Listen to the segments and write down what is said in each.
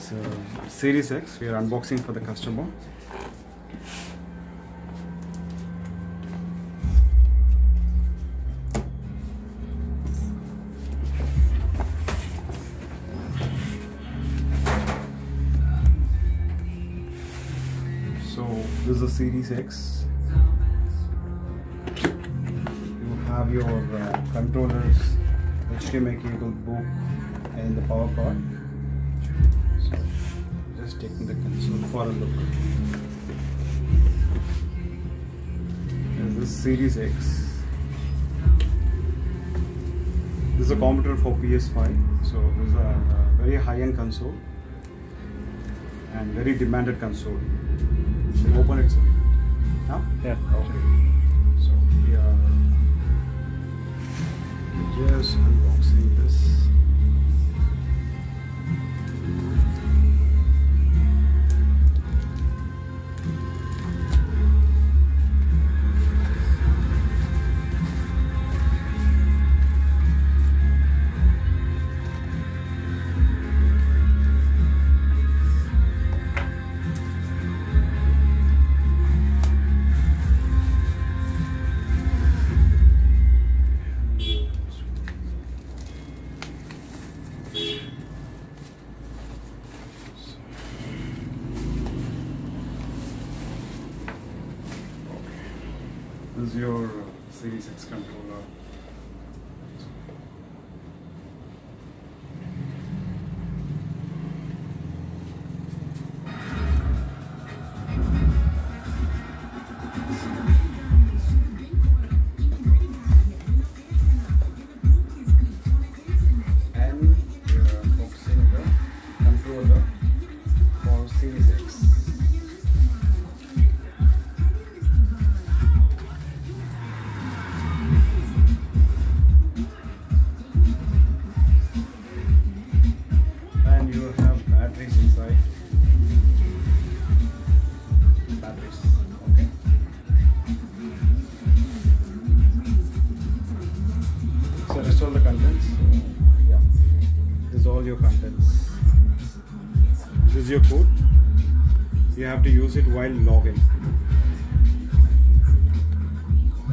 It's Series X. We are unboxing for the customer. So this is a Series X. You have your uh, controllers, HDMI cable, book, and the power cord. Taking the console for a look. This is Series X. This is a computer for PS5. So this is a, very high-end console and very demanded console. Should open it, sir? Huh? Yeah. Okay. So we are just unboxing this. This is your uh, Series controller. Okay so rest all the contents? Yeah. This is all your contents. This is your code. You have to use it while logging.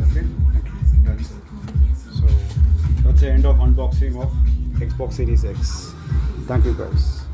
Okay? That's it. So that's the end of unboxing of xbox series x. Thank you guys